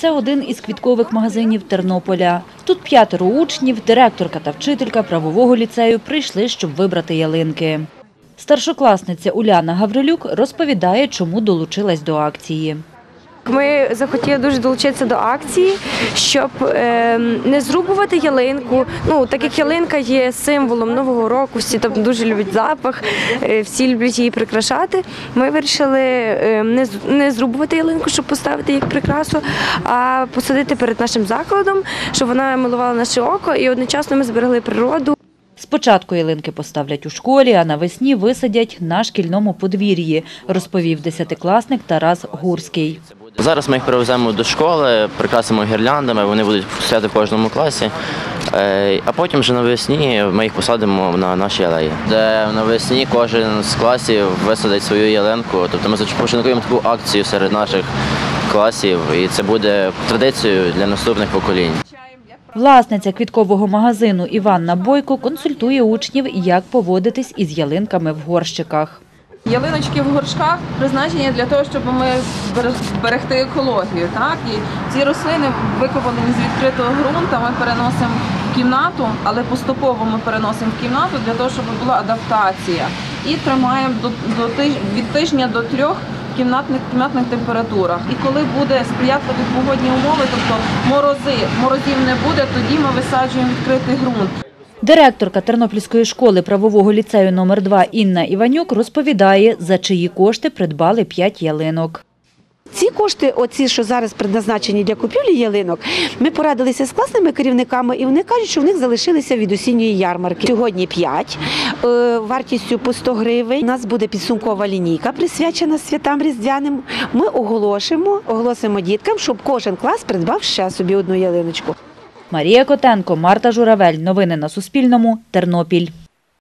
Це один із квіткових магазинів Тернополя. Тут п'ятеро учнів, директорка та вчителька правового ліцею прийшли, щоб вибрати ялинки. Старшокласниця Уляна Гаврилюк розповідає, чому долучилась до акції. Ми захотіли дуже долучитися до акції, щоб е, не зрубувати ялинку. Ну так як ялинка є символом нового року, всі там дуже люблять запах, е, всі люблять її прикрашати. Ми вирішили е, не зрубувати ялинку, щоб поставити як прикрасу, а посадити перед нашим закладом, щоб вона милувала наше око, і одночасно ми зберегли природу. Спочатку ялинки поставлять у школі, а навесні висадять на шкільному подвір'ї, розповів десятикласник Тарас Гурський. Зараз ми їх привеземо до школи, прикрасимо гірляндами, вони будуть стояти в кожному класі. Е, А потім вже навесні ми їх посадимо на наші алеї. Де навесні кожен з класів висадить свою ялинку. Тобто ми започаткуємо таку акцію серед наших класів, і це буде традицією для наступних поколінь. Власниця квіткового магазину Іванна Бойко консультує учнів, як поводитись із ялинками в горщиках. Ялиночки в горшках призначені для того, щоб ми зберегти екологію. Так? І ці рослини викопані з відкритого ґрунту, ми переносимо в кімнату, але поступово ми переносимо в кімнату для того, щоб була адаптація. І тримаємо до, до тиж, від тижня до трьох кімнатних, кімнатних температурах. І коли буде сприятливі погодні умови, тобто морози, морозів не буде, тоді ми висаджуємо відкритий ґрунт. Директорка Тернопільської школи правового ліцею номер 2 Інна Іванюк розповідає, за чиї кошти придбали п'ять ялинок. Ці кошти, оці, що зараз предназначені для купівлі ялинок, ми порадилися з класними керівниками, і вони кажуть, що в них залишилися від осінньої ярмарки. Сьогодні 5, е, вартістю по 100 гривень. У нас буде підсумкова лінійка, присвячена святам різдвяним. Ми оголошимо, оголосимо діткам, щоб кожен клас придбав ще собі одну ялиночку. Марія Котенко, Марта Журавель. Новини на Суспільному. Тернопіль.